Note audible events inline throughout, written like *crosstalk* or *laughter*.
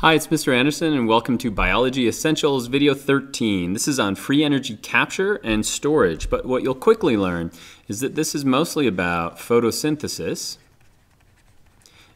Hi, it's Mr. Andersen, and welcome to Biology Essentials Video 13. This is on free energy capture and storage, but what you'll quickly learn is that this is mostly about photosynthesis,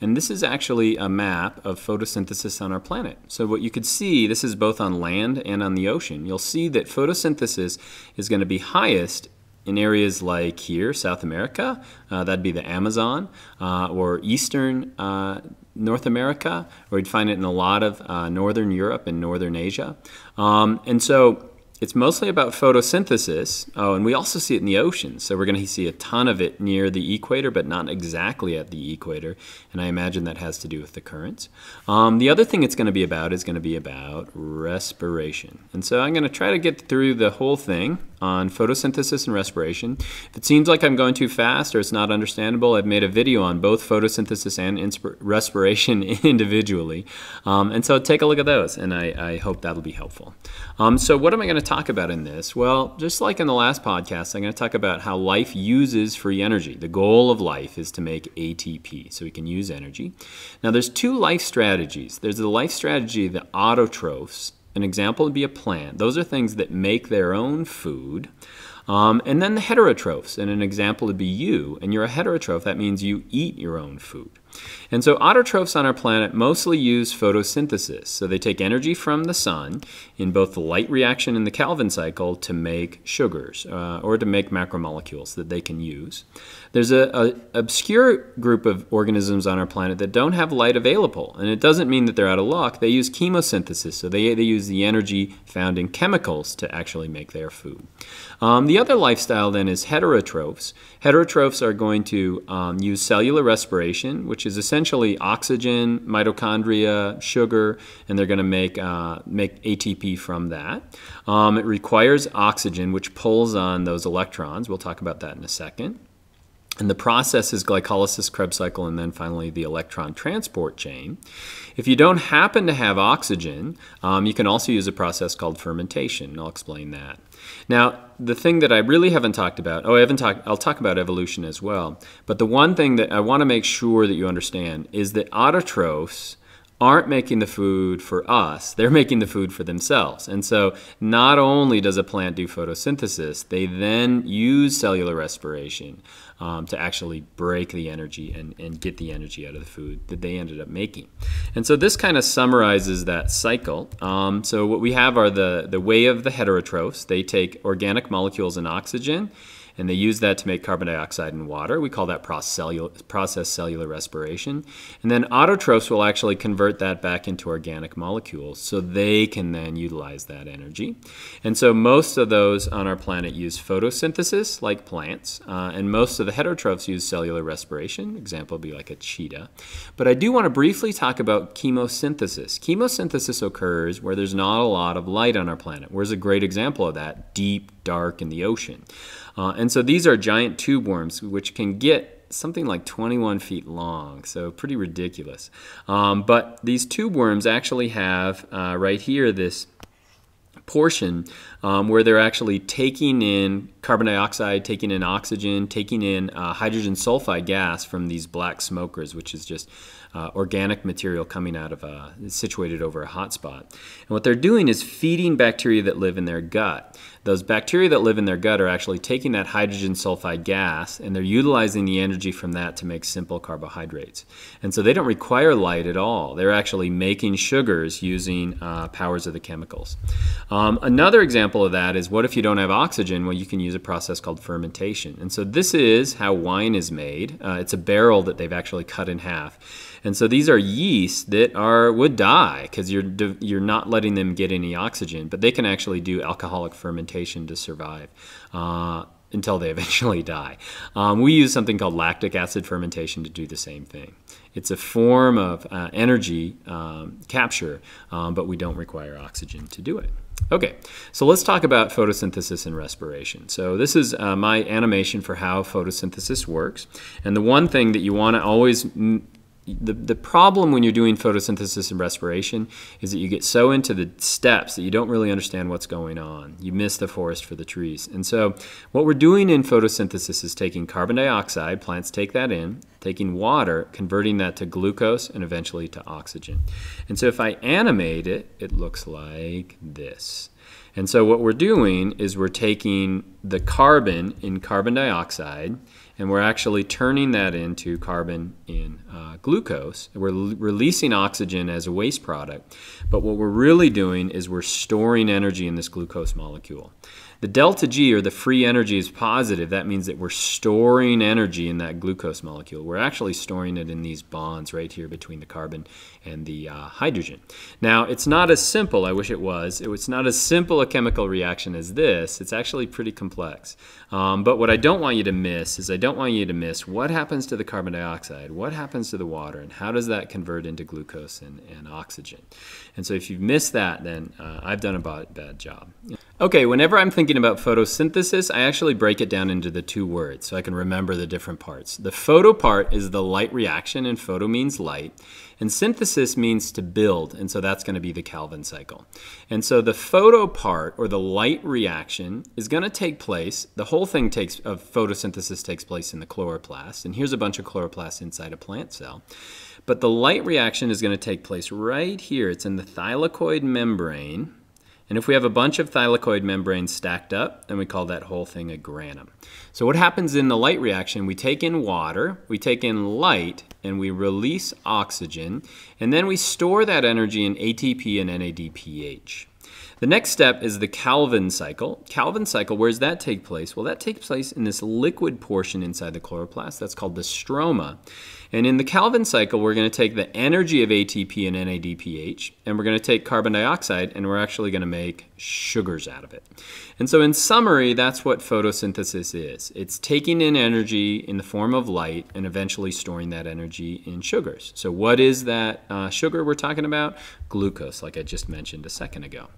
and this is actually a map of photosynthesis on our planet. So what you could see, this is both on land and on the ocean. You'll see that photosynthesis is going to be highest in areas like here, South America, uh, that'd be the Amazon, uh, or Eastern uh, North America, or you'd find it in a lot of uh, Northern Europe and Northern Asia. Um, and so it's mostly about photosynthesis. Oh, and we also see it in the ocean. So we're going to see a ton of it near the equator, but not exactly at the equator. And I imagine that has to do with the currents. Um, the other thing it's going to be about is going to be about respiration. And so I'm going to try to get through the whole thing on photosynthesis and respiration. If it seems like I'm going too fast or it's not understandable, I've made a video on both photosynthesis and respiration *laughs* individually. Um, and so take a look at those, and I, I hope that'll be helpful. Um, so what am I going to talk about in this? Well, just like in the last podcast, I'm going to talk about how life uses free energy. The goal of life is to make ATP, so we can use energy. Now, there's two life strategies. There's the life strategy of the autotrophs, an example would be a plant. Those are things that make their own food. Um, and then the heterotrophs, and an example would be you, and you're a heterotroph. That means you eat your own food. And so autotrophs on our planet mostly use photosynthesis. So they take energy from the sun in both the light reaction and the Calvin cycle to make sugars uh, or to make macromolecules that they can use. There's a, a, obscure group of organisms on our planet that don't have light available. And it doesn't mean that they're out of luck. They use chemosynthesis. So they, they use the energy found in chemicals to actually make their food. Um, the other lifestyle then is heterotrophs. Heterotrophs are going to um, use cellular respiration, which is essentially oxygen, mitochondria, sugar, and they're going to make uh, make ATP from that. Um, it requires oxygen, which pulls on those electrons. We'll talk about that in a second. And the process is glycolysis, Krebs cycle, and then finally the electron transport chain. If you don't happen to have oxygen, um, you can also use a process called fermentation, I'll explain that. Now, the thing that I really haven't talked about, oh, I haven't talked, I'll talk about evolution as well, but the one thing that I want to make sure that you understand is that autotrophs aren't making the food for us, they're making the food for themselves. And so not only does a plant do photosynthesis, they then use cellular respiration um, to actually break the energy and, and get the energy out of the food that they ended up making. And so this kind of summarizes that cycle. Um, so what we have are the, the way of the heterotrophs. They take organic molecules and oxygen and they use that to make carbon dioxide and water. We call that process cellular, process cellular respiration. And then autotrophs will actually convert that back into organic molecules so they can then utilize that energy. And so most of those on our planet use photosynthesis, like plants, uh, and most of the heterotrophs use cellular respiration. Example would be like a cheetah. But I do want to briefly talk about chemosynthesis. Chemosynthesis occurs where there's not a lot of light on our planet. Where's a great example of that? Deep, dark in the ocean. Uh, and so these are giant tube worms, which can get something like 21 feet long, so pretty ridiculous. Um, but these tube worms actually have uh, right here this portion um, where they're actually taking in carbon dioxide, taking in oxygen, taking in uh, hydrogen sulfide gas from these black smokers, which is just uh, organic material coming out of a, situated over a hotspot. And what they're doing is feeding bacteria that live in their gut. Those bacteria that live in their gut are actually taking that hydrogen sulfide gas and they're utilizing the energy from that to make simple carbohydrates. And so they don't require light at all. They're actually making sugars using uh, powers of the chemicals. Um, another example of that is what if you don't have oxygen? Well, you can use a process called fermentation. And so this is how wine is made. Uh, it's a barrel that they've actually cut in half. And so these are yeasts that are would die because you're you're not letting them get any oxygen, but they can actually do alcoholic fermentation to survive. Uh, until they *laughs* eventually die. Um, we use something called lactic acid fermentation to do the same thing. It's a form of uh, energy um, capture, um, but we don't require oxygen to do it. Okay, so let's talk about photosynthesis and respiration. So this is uh, my animation for how photosynthesis works. And the one thing that you want to always the, the problem when you're doing photosynthesis and respiration is that you get so into the steps that you don't really understand what's going on. You miss the forest for the trees. And so what we're doing in photosynthesis is taking carbon dioxide, plants take that in, taking water, converting that to glucose, and eventually to oxygen. And so if I animate it, it looks like this. And so what we're doing is we're taking the carbon in carbon dioxide and we're actually turning that into carbon in uh, glucose. We're releasing oxygen as a waste product, but what we're really doing is we're storing energy in this glucose molecule. The delta G, or the free energy, is positive. That means that we're storing energy in that glucose molecule. We're actually storing it in these bonds right here between the carbon and the uh, hydrogen. Now, it's not as simple, I wish it was, it's not as simple a chemical reaction as this. It's actually pretty complex. Um, but what I don't want you to miss is I don't want you to miss what happens to the carbon dioxide, what happens to the water, and how does that convert into glucose and, and oxygen. And so if you've missed that, then uh, I've done a bad job. Okay, whenever I'm thinking about photosynthesis, I actually break it down into the two words so I can remember the different parts. The photo part is the light reaction, and photo means light. And synthesis means to build, and so that's going to be the Calvin cycle. And so the photo part, or the light reaction, is going to take place, the whole thing takes of photosynthesis takes place in the chloroplast, and here's a bunch of chloroplasts inside a plant cell. But the light reaction is going to take place right here. It's in the thylakoid membrane, and if we have a bunch of thylakoid membranes stacked up, then we call that whole thing a granum. So what happens in the light reaction, we take in water, we take in light, and we release oxygen, and then we store that energy in ATP and NADPH. The next step is the Calvin cycle. Calvin cycle, where does that take place? Well, that takes place in this liquid portion inside the chloroplast. That's called the stroma. And in the Calvin cycle, we're going to take the energy of ATP and NADPH, and we're going to take carbon dioxide, and we're actually going to make sugars out of it. And so in summary, that's what photosynthesis is. It's taking in energy in the form of light and eventually storing that energy in sugars. So what is that uh, sugar we're talking about? Glucose, like I just mentioned a second ago.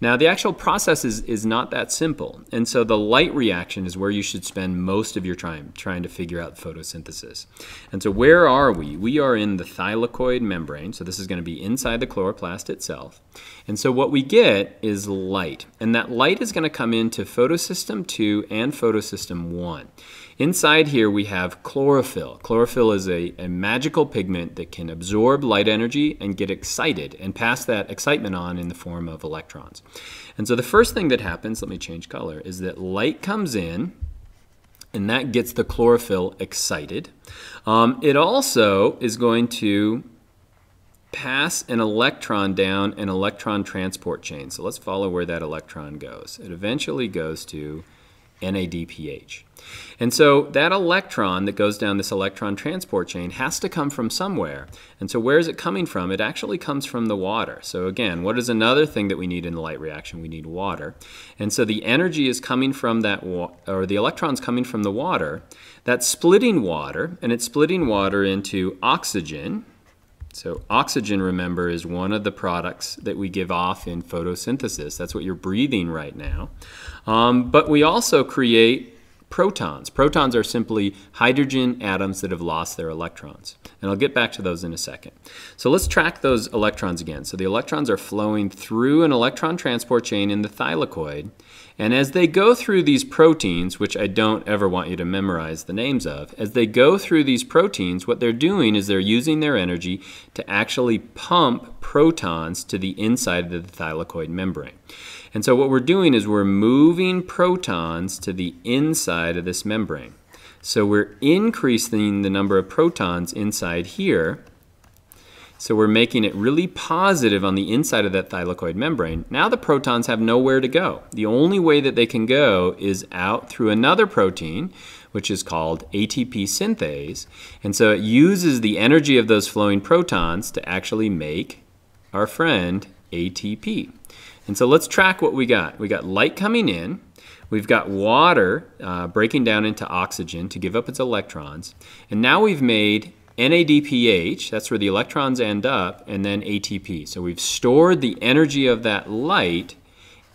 Now the actual process is, is not that simple. And so the light reaction is where you should spend most of your time trying to figure out photosynthesis. And so where are we? We are in the thylakoid membrane. So this is going to be inside the chloroplast itself. And so what we get is light. And that light is going to come into photosystem 2 and photosystem 1. Inside here we have chlorophyll. Chlorophyll is a, a magical pigment that can absorb light energy and get excited and pass that excitement on in the form of electrons. And so the first thing that happens, let me change color, is that light comes in and that gets the chlorophyll excited. Um, it also is going to pass an electron down an electron transport chain. So let's follow where that electron goes. It eventually goes to NADPH. And so that electron that goes down this electron transport chain has to come from somewhere. And so where is it coming from? It actually comes from the water. So again, what is another thing that we need in the light reaction? We need water. And so the energy is coming from that, or the electrons coming from the water. That's splitting water, and it's splitting water into oxygen, so oxygen, remember, is one of the products that we give off in photosynthesis. That's what you're breathing right now. Um, but we also create protons. Protons are simply hydrogen atoms that have lost their electrons. And I'll get back to those in a second. So let's track those electrons again. So the electrons are flowing through an electron transport chain in the thylakoid. And as they go through these proteins, which I don't ever want you to memorize the names of, as they go through these proteins, what they're doing is they're using their energy to actually pump protons to the inside of the thylakoid membrane. And so what we're doing is we're moving protons to the inside of this membrane. So we're increasing the number of protons inside here. So we're making it really positive on the inside of that thylakoid membrane. Now the protons have nowhere to go. The only way that they can go is out through another protein, which is called ATP synthase. And so it uses the energy of those flowing protons to actually make our friend ATP. And so let's track what we got. We got light coming in. We've got water uh, breaking down into oxygen to give up its electrons. And now we've made NADPH, that's where the electrons end up, and then ATP. So we've stored the energy of that light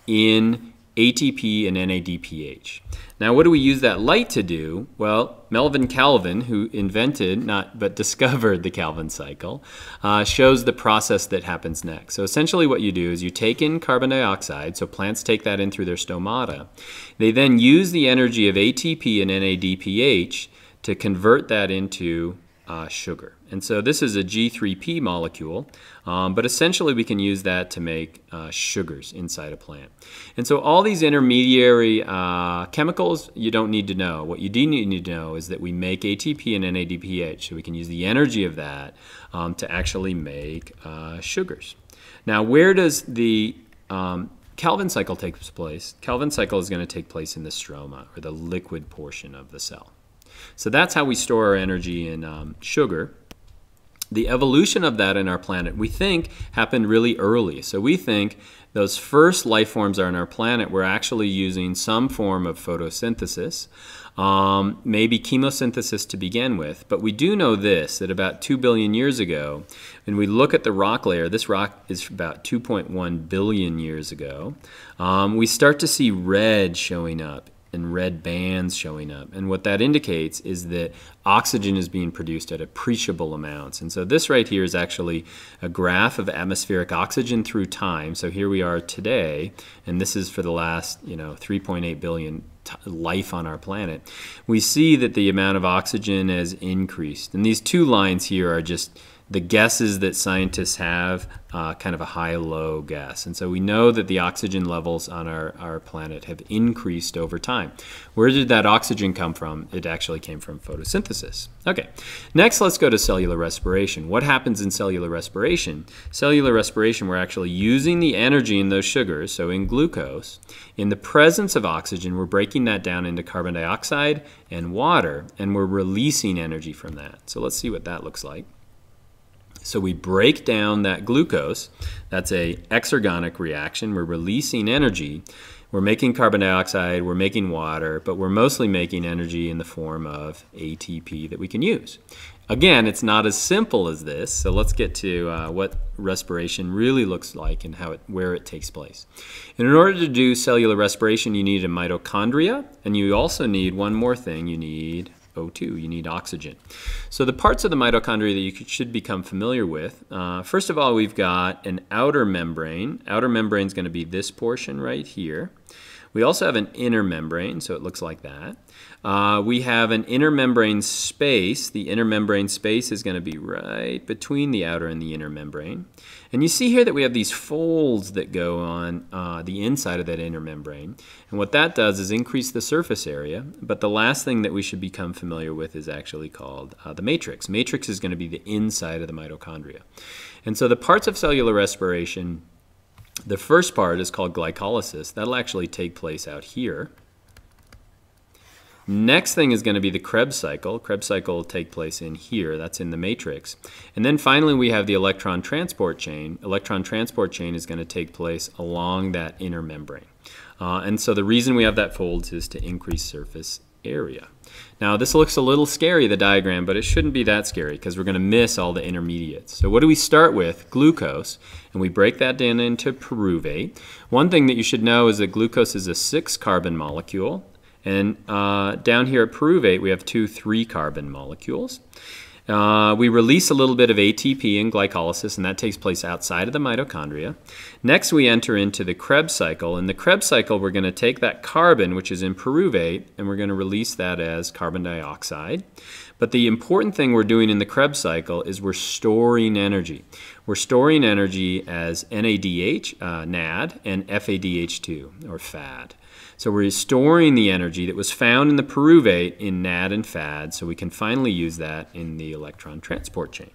in ATP and NADPH. Now, what do we use that light to do? Well, Melvin Calvin, who invented, not but *laughs* discovered the Calvin cycle, uh, shows the process that happens next. So essentially what you do is you take in carbon dioxide, so plants take that in through their stomata. They then use the energy of ATP and NADPH to convert that into uh, sugar. And so this is a G3P molecule, um, but essentially we can use that to make uh, sugars inside a plant. And so all these intermediary uh, chemicals you don't need to know. What you do need to know is that we make ATP and NADPH, so we can use the energy of that um, to actually make uh, sugars. Now where does the um, Calvin cycle take place? Calvin cycle is going to take place in the stroma, or the liquid portion of the cell. So that's how we store our energy in um, sugar. The evolution of that in our planet, we think, happened really early. So we think those first life forms are in our planet were actually using some form of photosynthesis, um, maybe chemosynthesis to begin with. But we do know this, that about 2 billion years ago, when we look at the rock layer, this rock is about 2.1 billion years ago, um, we start to see red showing up and red bands showing up. And what that indicates is that oxygen is being produced at appreciable amounts. And so this right here is actually a graph of atmospheric oxygen through time. So here we are today, and this is for the last, you know, 3.8 billion life on our planet. We see that the amount of oxygen has increased. And these two lines here are just the guesses that scientists have, uh, kind of a high-low guess. And so we know that the oxygen levels on our, our planet have increased over time. Where did that oxygen come from? It actually came from photosynthesis. Okay, next let's go to cellular respiration. What happens in cellular respiration? Cellular respiration, we're actually using the energy in those sugars, so in glucose. In the presence of oxygen, we're breaking that down into carbon dioxide and water, and we're releasing energy from that. So let's see what that looks like. So we break down that glucose. That's a exergonic reaction. We're releasing energy. We're making carbon dioxide, we're making water, but we're mostly making energy in the form of ATP that we can use. Again, it's not as simple as this, so let's get to uh, what respiration really looks like and how it, where it takes place. And in order to do cellular respiration, you need a mitochondria, and you also need one more thing, you need O2. You need oxygen. So the parts of the mitochondria that you should become familiar with, uh, first of all, we've got an outer membrane. Outer membrane is going to be this portion right here. We also have an inner membrane, so it looks like that. Uh, we have an inner membrane space. The inner membrane space is going to be right between the outer and the inner membrane. And you see here that we have these folds that go on uh, the inside of that inner membrane. And what that does is increase the surface area. But the last thing that we should become familiar with is actually called uh, the matrix. Matrix is going to be the inside of the mitochondria. And so the parts of cellular respiration, the first part is called glycolysis. That'll actually take place out here. Next thing is going to be the Krebs cycle. Krebs cycle will take place in here. That's in the matrix. And then finally we have the electron transport chain. Electron transport chain is going to take place along that inner membrane. Uh, and so the reason we have that folds is to increase surface area. Now this looks a little scary, the diagram, but it shouldn't be that scary because we're going to miss all the intermediates. So what do we start with? Glucose, and we break that down into pyruvate. One thing that you should know is that glucose is a six carbon molecule. And uh, down here at pyruvate, we have two three-carbon molecules. Uh, we release a little bit of ATP in glycolysis, and that takes place outside of the mitochondria. Next, we enter into the Krebs cycle. In the Krebs cycle, we're going to take that carbon, which is in pyruvate, and we're going to release that as carbon dioxide. But the important thing we're doing in the Krebs cycle is we're storing energy. We're storing energy as NADH, uh, NAD, and FADH2, or FAD. So we're restoring the energy that was found in the pyruvate in NAD and FAD, so we can finally use that in the electron transport chain.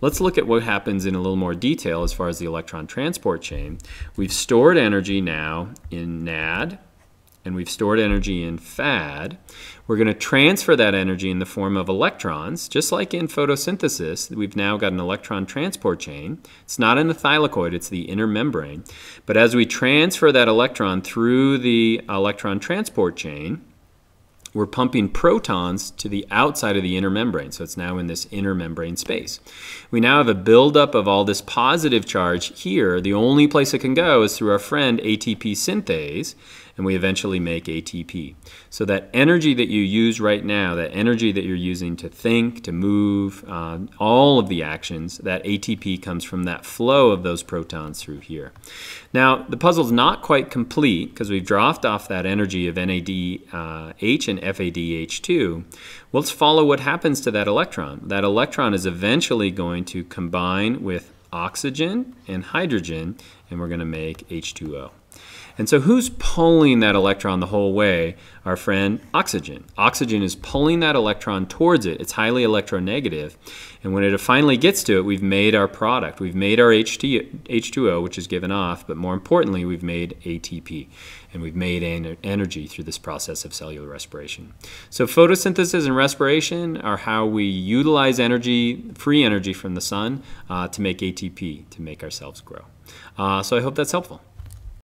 Let's look at what happens in a little more detail as far as the electron transport chain. We've stored energy now in NAD, and we've stored energy in FAD, we're going to transfer that energy in the form of electrons, just like in photosynthesis, we've now got an electron transport chain. It's not in the thylakoid, it's the inner membrane. But as we transfer that electron through the electron transport chain, we're pumping protons to the outside of the inner membrane. So it's now in this inner membrane space. We now have a buildup of all this positive charge here. The only place it can go is through our friend ATP synthase and we eventually make ATP. So that energy that you use right now, that energy that you're using to think, to move, uh, all of the actions, that ATP comes from that flow of those protons through here. Now, the puzzle's not quite complete because we've dropped off that energy of NADH uh, and FADH2. Well, let's follow what happens to that electron. That electron is eventually going to combine with oxygen and hydrogen, and we're going to make H2O. And so who's pulling that electron the whole way? Our friend oxygen. Oxygen is pulling that electron towards it. It's highly electronegative. And when it finally gets to it, we've made our product. We've made our H2O, which is given off, but more importantly, we've made ATP. And we've made energy through this process of cellular respiration. So photosynthesis and respiration are how we utilize energy, free energy from the sun, uh, to make ATP, to make ourselves grow. Uh, so I hope that's helpful.